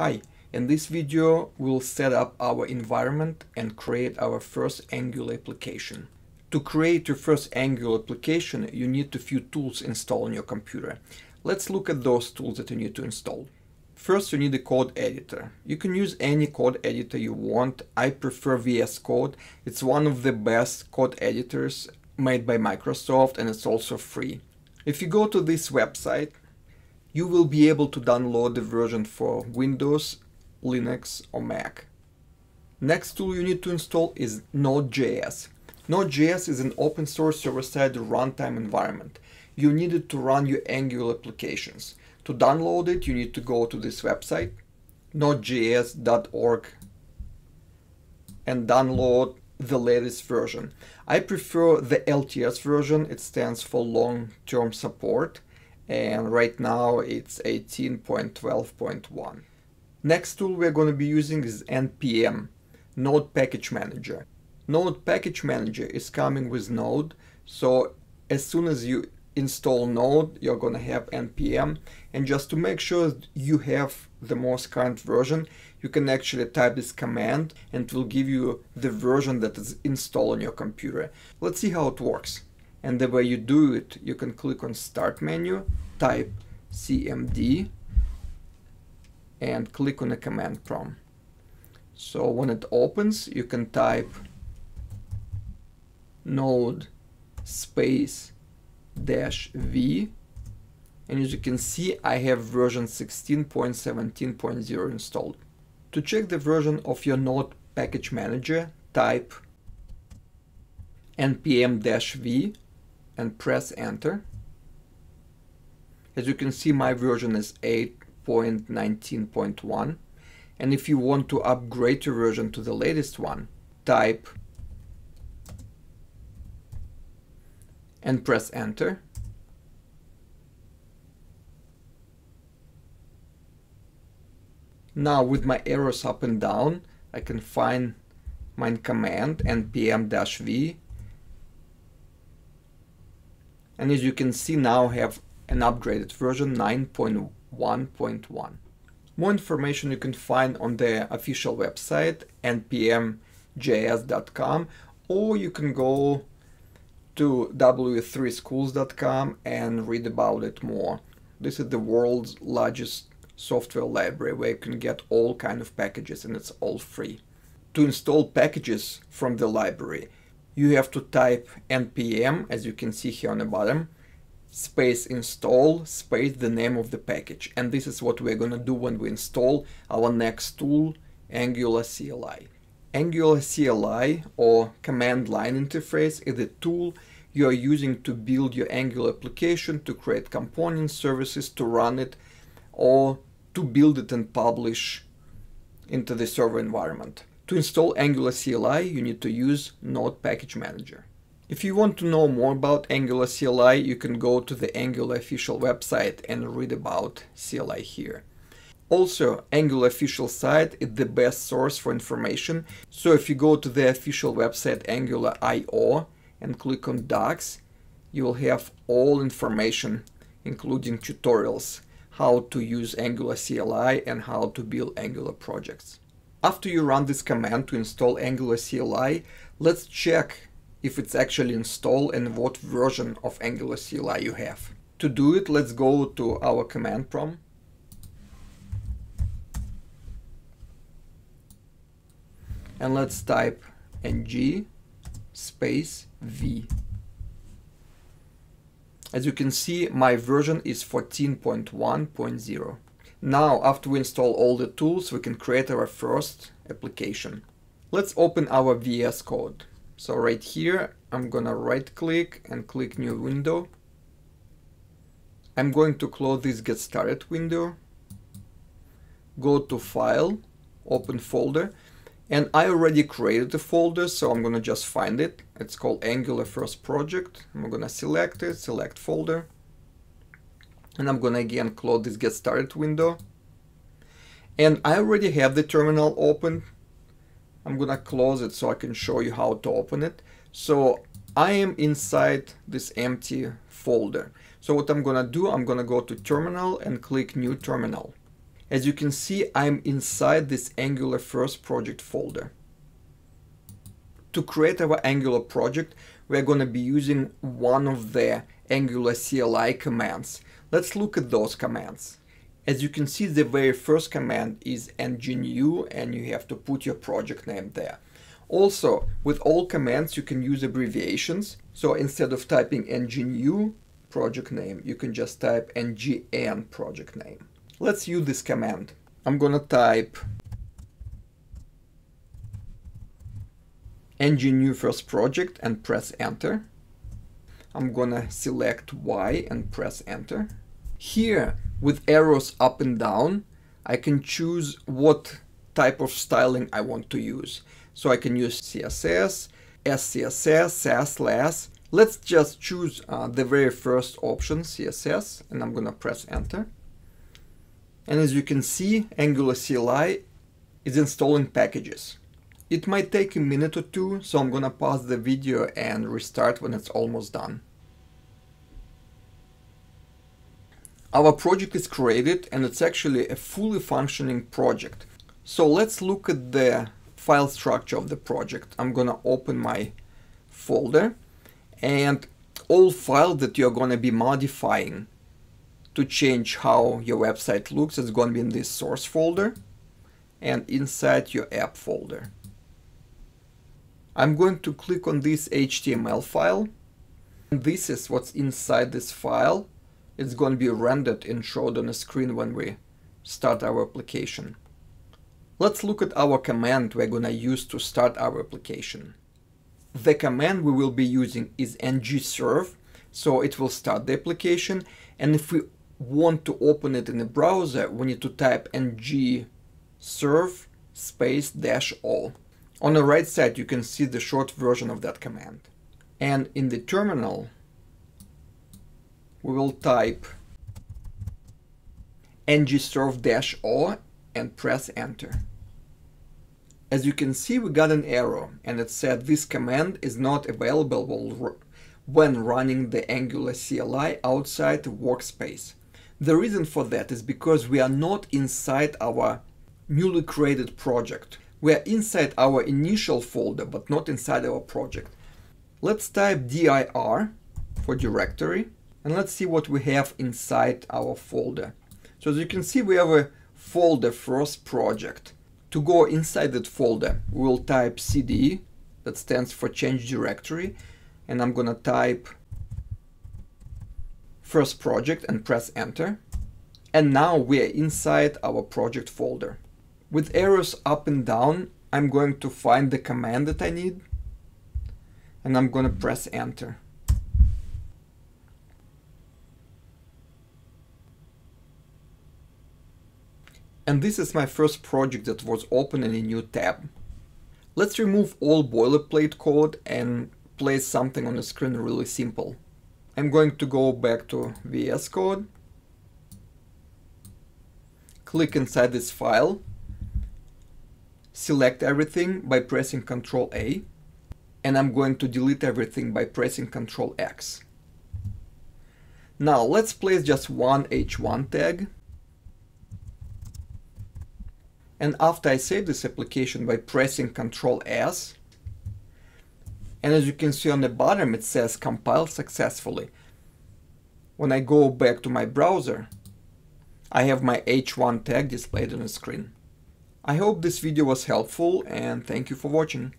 Hi, in this video we'll set up our environment and create our first Angular application. To create your first Angular application you need a few tools installed on your computer. Let's look at those tools that you need to install. First you need a code editor. You can use any code editor you want. I prefer VS Code. It's one of the best code editors made by Microsoft and it's also free. If you go to this website you will be able to download the version for Windows, Linux or Mac. Next tool you need to install is Node.js. Node.js is an open source server-side runtime environment. You need it to run your Angular applications. To download it, you need to go to this website, nodejs.org, and download the latest version. I prefer the LTS version, it stands for long-term support and right now it's 18.12.1. Next tool we're going to be using is npm, Node Package Manager. Node Package Manager is coming with Node, so as soon as you install Node, you're going to have npm, and just to make sure you have the most current version, you can actually type this command and it will give you the version that is installed on your computer. Let's see how it works. And the way you do it, you can click on Start menu, type cmd, and click on the command prompt. So when it opens, you can type node space dash v and as you can see I have version 16.17.0 installed. To check the version of your node package manager type npm-v and press enter. As you can see my version is 8.19.1 and if you want to upgrade your version to the latest one type and press enter. Now with my arrows up and down I can find my command npm-v and as you can see now have an upgraded version 9.1.1. More information you can find on the official website npmjs.com or you can go to w3schools.com and read about it more. This is the world's largest software library where you can get all kind of packages and it's all free. To install packages from the library, you have to type npm, as you can see here on the bottom, space install, space the name of the package. And this is what we're going to do when we install our next tool, Angular CLI. Angular CLI or command line interface is a tool you are using to build your Angular application, to create components, services, to run it, or to build it and publish into the server environment. To install Angular CLI, you need to use Node Package Manager. If you want to know more about Angular CLI, you can go to the Angular official website and read about CLI here. Also, Angular official site is the best source for information, so if you go to the official website Angular.io and click on Docs, you will have all information, including tutorials, how to use Angular CLI and how to build Angular projects. After you run this command to install Angular CLI, let's check if it's actually installed and what version of Angular CLI you have. To do it, let's go to our command prompt. And let's type ng space v. As you can see, my version is 14.1.0. Now, after we install all the tools, we can create our first application. Let's open our VS Code. So right here, I'm gonna right click and click new window. I'm going to close this get started window. Go to file, open folder. And I already created the folder, so I'm gonna just find it. It's called Angular First Project. I'm gonna select it, select folder and I'm gonna again close this get started window and I already have the terminal open I'm gonna close it so I can show you how to open it so I am inside this empty folder So what I'm gonna do, I'm gonna go to terminal and click new terminal. As you can see, I'm inside this Angular first project folder. To create our Angular project, we're gonna be using one of the Angular CLI commands. Let's look at those commands. As you can see, the very first command is ng-new and you have to put your project name there. Also, with all commands, you can use abbreviations. So instead of typing ng-new project name, you can just type ngn project name. Let's use this command. I'm gonna type ng-new first project and press enter. I'm gonna select Y and press enter. Here, with arrows up and down, I can choose what type of styling I want to use. So I can use CSS, SCSS, Sass, Less. Let's just choose uh, the very first option, CSS, and I'm gonna press enter. And as you can see, Angular CLI is installing packages. It might take a minute or two, so I'm gonna pause the video and restart when it's almost done. Our project is created and it's actually a fully functioning project. So let's look at the file structure of the project. I'm gonna open my folder and all files that you're gonna be modifying to change how your website looks is gonna be in this source folder and inside your app folder. I'm going to click on this HTML file. And This is what's inside this file it's going to be rendered and showed on the screen when we start our application. Let's look at our command we're going to use to start our application. The command we will be using is ngserve, so it will start the application. And if we want to open it in the browser, we need to type ngserve space dash all. On the right side, you can see the short version of that command. And in the terminal, we will type ngserve-o and press enter. As you can see, we got an error and it said this command is not available when running the Angular CLI outside the workspace. The reason for that is because we are not inside our newly created project. We are inside our initial folder, but not inside our project. Let's type dir for directory and let's see what we have inside our folder. So as you can see, we have a folder first project. To go inside that folder, we'll type cd, that stands for change directory, and I'm gonna type first project and press enter. And now we are inside our project folder. With arrows up and down, I'm going to find the command that I need, and I'm gonna press enter. And this is my first project that was open in a new tab. Let's remove all boilerplate code and place something on the screen really simple. I'm going to go back to VS Code, click inside this file, select everything by pressing Ctrl A, and I'm going to delete everything by pressing Ctrl X. Now let's place just one H1 tag and after I save this application by pressing Ctrl S, and as you can see on the bottom it says compile successfully. When I go back to my browser, I have my H1 tag displayed on the screen. I hope this video was helpful and thank you for watching.